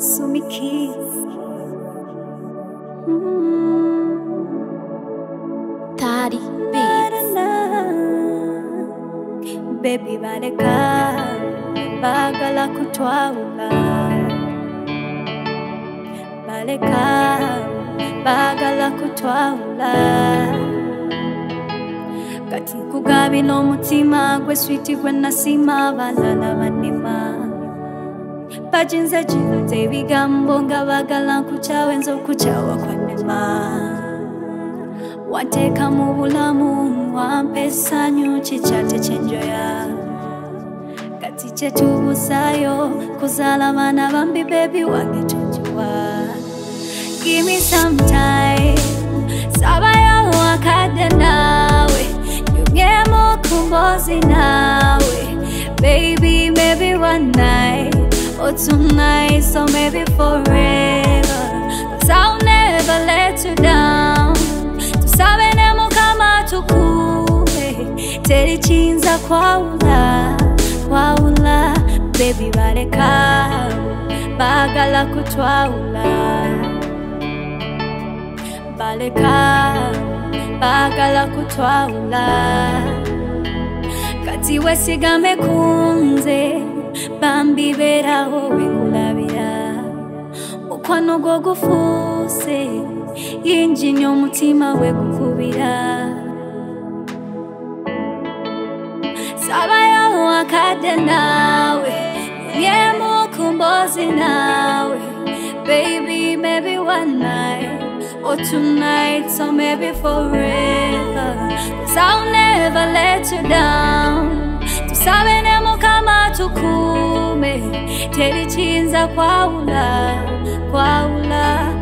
Sumi Keyz. Hmm. Tari Beats. Baby baleka bagala kutwawula baleka bagala kutwawula kati kugabi n'omutima gwe switi gwe nasima balala banema bajinze jinze ebigambo nga bagala nkukyawe nze okukyawa mu wampa essanyu kikyate kyenjoya kati kyetubusayo kuzaala baana bambi bebi wange tojiwa Give me some time sabayo wakadde naawe nyumyemu or tonight so maybe forever. Cause I'll never let you down. Tusabe ne mukama tukuwe teri kiyinza kwawula kwawula bebi baleka baagala kutwawula baleka baagala kutwawula kati wesigame kunze bambi beerawo wekulabira mukwano gwo gufuuse yinjini omutima we gukubira. Sabayo wakadde naawe nyemu kumbozi naawe. Baby maybe one night or tonight so maybe forever. Cause I'll never let you down terichinza kwaula kwaula